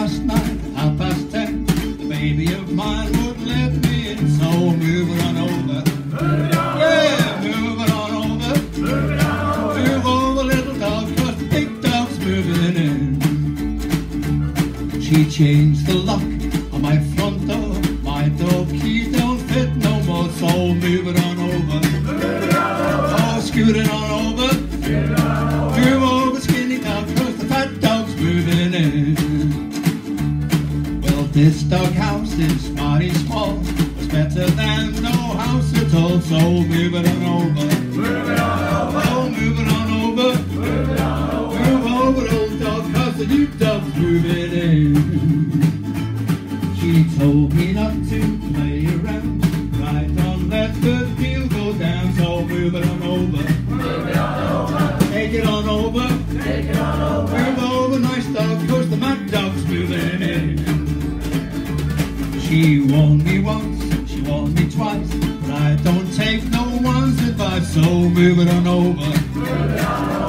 last night, half past ten. The baby of mine wouldn't let me in, so move it on over. Yeah, move it on over. Move over, little dog, the big dog's moving in. She changed the lock on my front door. My door key don't fit no more, so move it on over. Oh, scoot it on over. Move this dog house is mighty small. It's better than no house at all, so move it on over. move it on Oh, move it on over. Move it on over, old dog, cause the new dog's moving in. She told me not to play around. Right on, let the deal go down, so move it on over. Move it on over. Take it on over. Take it on over. Move over, nice dog, cause the mad dog's moving in. She warned me once, she warned me twice, but I don't take no one's advice, so move it on over.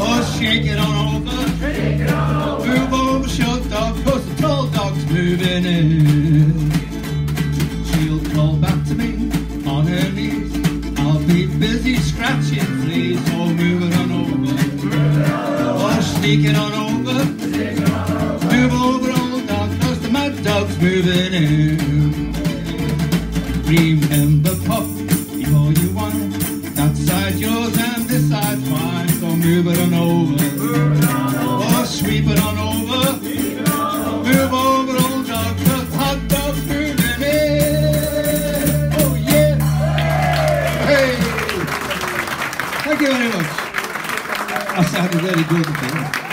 Oh, shake it on over. Move over, short dog, cause the tall dog's moving in. Moving in. Remember, pup, you all you want. That side yours and this side's mine, so move it on over. Oh, sweep it on over. Move over, old dog, cause hot dog's moving in. Oh, yeah. Hey. Thank you very much. That sounded very good.